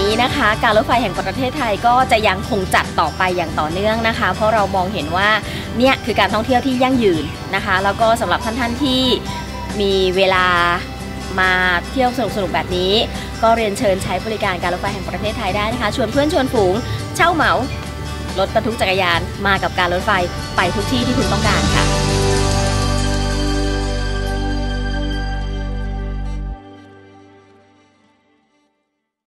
นี้นะคะ การรถไฟแห่งประเทศไทยก็จะยังคงจัดต่อไปอย่างต่อเนื่องนะคะ เพราะเรามองเห็นว่าเนี่ยคือการท่องเที่ยวที่ยั่งยืนนะคะ แล้วก็สำหรับท่านท่านที่มีเวลามาเที่ยวสนุกๆแบบนี้ ก็เรียนเชิญใช้บริการการรถไฟแห่งประเทศไทยได้นะคะ ชวนเพื่อนชวนฝูง เช่าเหมารถบรรทุกจักรยานมากับการรถไฟไปทุกที่ที่คุณต้องการค่ะ